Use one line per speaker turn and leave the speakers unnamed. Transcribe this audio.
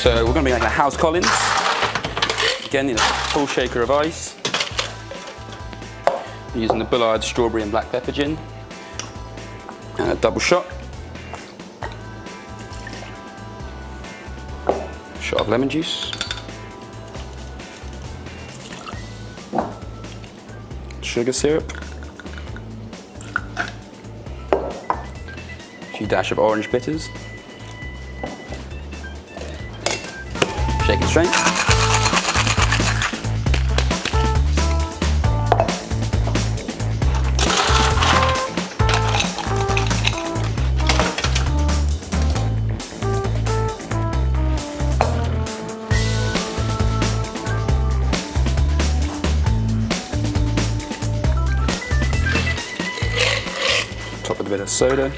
So we're going to be making a House Collins. Again, need a full shaker of ice. Using the Bullard strawberry and black pepper gin. And a double shot. Shot of lemon juice. Sugar syrup. A few dash of orange bitters. Shake it straight. Top with a bit of soda.